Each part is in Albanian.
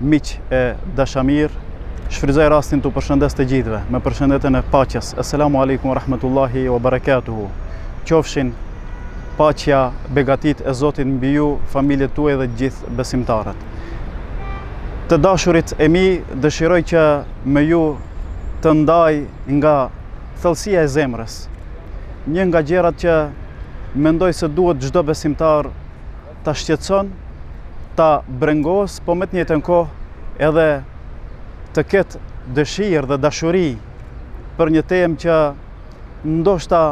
miq e dashamirë, shfrytëzoj rastin t'u përshëndes të gjithëve me përshëndetjen e paqes. Esselamu alejkum rahmetullahi wa barakatuhu. Qofshin paqja, begatitë e Zotit mbi ju, familjet tuaj dhe gjithë besimtarët. Të dashurit e mi, dëshiroj që me ju të ndaj nga thellësia e zemrës. Një nga gjërat që mendoj se duhet çdo besimtar ta shqetëson, ta brengos, po me të njëjtën kohë edhe të ketë dëshirë dhe dashuri për një temë që ndoshta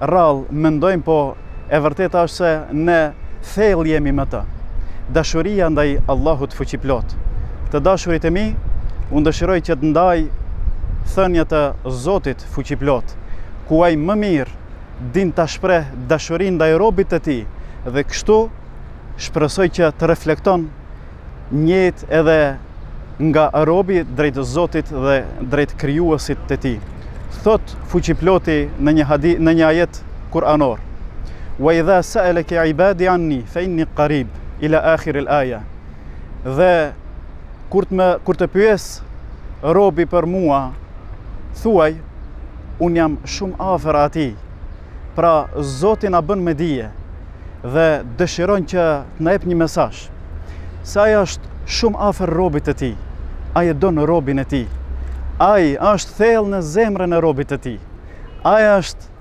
rrallë mendojmë, po e vërteta është se ne thellë jemi me të. Dashuria ndaj Allahut fuqiplot. Të dashurit e mi, unë dëshiroj që të ndaj thënie të Zotit fuqiplot, ku ai më mirë din ta shpreh dashurinë ndaj robit të tij dhe kështu shpresoj që të reflekton njëjtë edhe nga robi drejt Zotit dhe drejt krijuesit të tij. Thot fuqiploti në një hadi, në një ajet kuranor. Wa idha sa'alaka ibadi anni fa inni qarib ila akhir al-aya. Dhe kur të më kur të pyes robi për mua, thuaj Unë jam shumë afër atij. Pra Zoti na bën me dije dhe dëshiron që të na jep një mesazh. Se ai është shumë afër robit të tij. Ai e don robin e tij. Ai është thellë në zemrën e robit të tij. Ai është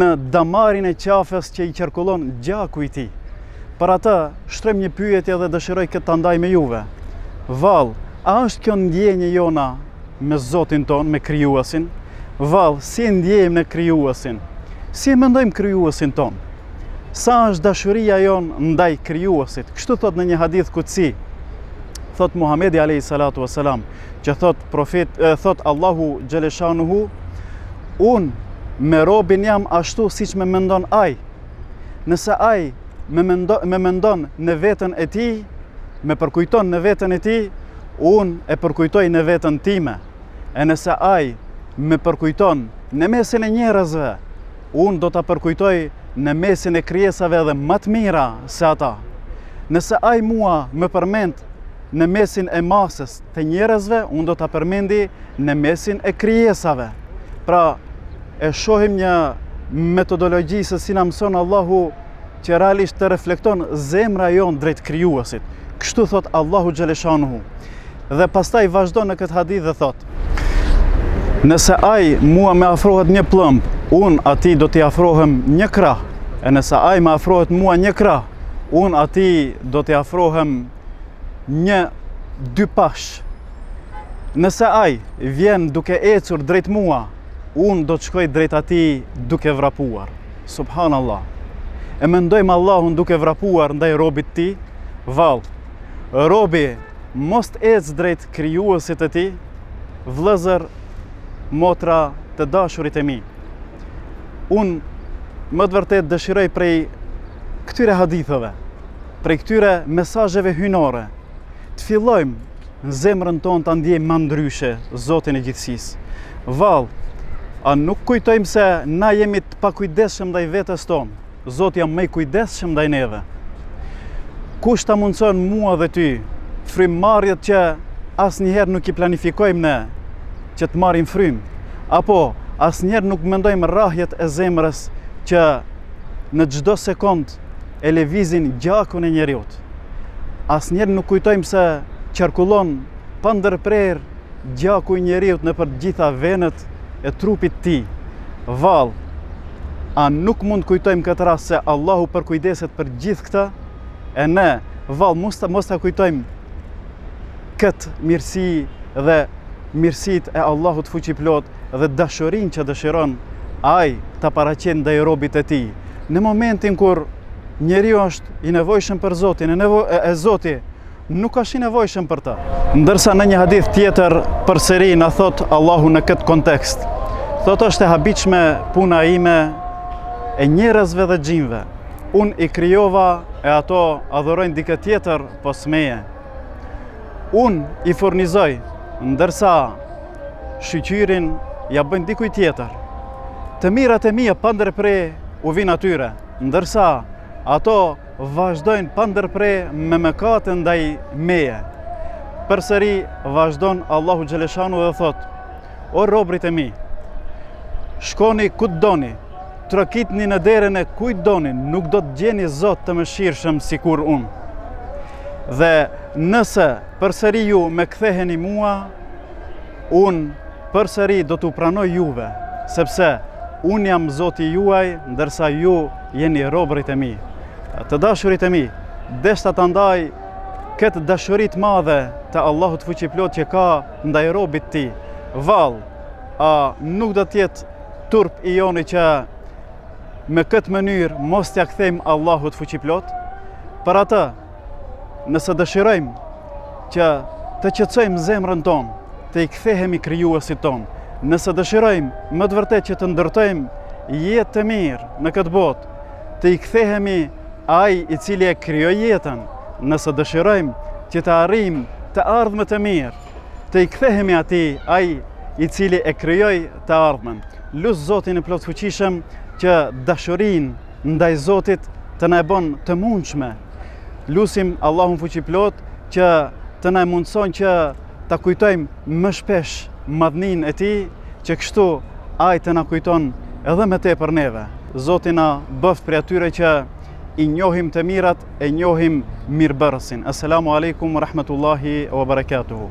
në damarin e qafës që i qarkullon gjaku i tij. Për atë, shtrojmë një pyetje dhe dëshiroj këtë ta ndaj me juve. Vallë, a është kjo ndjenjë jona me Zotin tonë, me Krijuesin, vallë si e ndjejmë ne Krijuesin, si e mendojmë Krijuesin tonë. Sa është dashuria jonë ndaj Krijuesit? Kështu thot në një hadith kutsi, thot Muhamedi alayhi salatu wasalam, që thot profet, e, thot Allahu xheleshanuhu, unë me robin jam ashtu siç më mendon ai. Nëse ai më mendon më mendon në veten e tij, më përkujton në veten e tij, Unë e përkujtoj në veten time, e nëse ai më përkujton në mesin e njerëzve, unë do ta përkujtoj në mesin e krijesave edhe ma të mira se ata. Nëse ai mua më përmend në mesin e masës të njerëzve, unë do ta përmendi në mesin e krijesave. Pra, e shohim një metodologji se si na mëson Allahu që realisht të reflekton zemra jonë drejt krijuesit. Kështu thotë Allahu xheleshanuhu. Dhe pastaj vazhdon në këtë hadith dhe thotë, nëse ai mua më afrohet një pëllëmbë, unë atij do t'i afrohem një krah, e nëse ai më afrohet mua një krah, unë atij do t'i afrohem një dy pash. Nëse ai vjen duke ecur drejt mua, unë do të shkoj drejt atij duke vrapuar. Subhanallah. E mendojmë Allahun duke vrapuar ndaj robit të tij, vallë, robi mos të ecë drejt krijuesit të tij, vëllezër, motra të dashurit e mi. Unë me të vërtetë dëshiroj prej këtyre haditheve, prej këtyre mesazheve hyjnore, të fillojmë Në zemrën tonë ta ndjejmë ma ndryshe Zotin e Gjithësisë. Vallë, a nuk kujtojmë se na jemi të pakujdesshëm ndaj vetes tonë, Zoti â më i kujdesshëm ndaj neve. Kush ta mundëson mua dhe ty frymëmarrjet që asnjëherë nuk i planifikojmë ne që të marrim frymë, apo asnjëherë nuk mendojmë rrahjet e zemrës që në çdo sekond e lëvizin gjakun e njeriut. Asnjëherë nuk kujtojmë se qarkullon pa ndërprerë gjaku i njeriut nëpër gjitha venat e trupit të tij. Vallë, a nuk mund të kujtojmë këtë rast se Allahu përkujdeset për gjithë këta? E ne, vallë, mos të, mos ta kujtojmë këtë mirësi dhe mirësitë e Allahut fuqiplotë dhe dashurinë që dëshiron ai ta paraqet ndaj robit të tij. Në momentin kur njeriu është i nevojshëm për Zotin, e, nevo, e, e Zoti nuk është i nevojshëm për të. Ndërsa në një hadith tjetër përsëri na thotë Allahu në këtë kontekst, thotë është e habitshme puna ime e njerëzve dhe xhinve, unë i krijova e ato adhurojnë dikë tjetër pos meje. Unë i furnizoj, ndërsa shyqyrin ia bëjnë dikujt tjetër. Të mirat e mia pa ndërpre u vinë atyre, ndërsa ato vazhdojnë pa ndërpre me mëkate ndaj meje. Përsëri vazhdon Allahu xheleshanuhu dhe thotë, o robërit e mi, shkoni ku të doni, trokitni në derën e kujt doni, nuk do të gjeni zot të mëshirshëm sikur unë. Dhe nëse përsëri ju më ktheheni mua, Unë përsëri do t'u pranoj juve, sepse unë jam Zoti juaj, ndërsa ju jeni robërit e mi. Të dashurit e mi, deshta ta ndaj këtë dashuri të madhe të Allahut fuqiplot që ka ndaj robit tij. Vallë, a nuk do të jetë turp i joni që me këtë mënyrë mos t'ia kthejmë Allahut fuqiplot? Për atë, Nëse dëshirojmë që të qetësojmë zemrën tonë, të i kthehemi krijuesit tonë, nëse dëshirojmë me të vërtetë që të ndërtojmë jetë të mirë në këtë botë, të i kthehemi ai i cili e krijoi jetën, nëse dëshirojmë që të arrijmë të ardhme të mirë, të i kthehemi atij ai i cili e krijoi të ardhmen. Lus Zotin e plotfuqishëm që dashurinë ndaj Zotit të na e bon të mundshme. Lusim Allahun fuqiplot që të na e mundëson që ta kujtojmë më shpesh madhninë e tij, që kështu ai të na kujton edhe më tepër neve. Zoti na bëftë prej atyre që i njohim të mirat, e njohim mirëbërësin. Assalamu alaikum wa rahmetullahi, wa barakatuhu.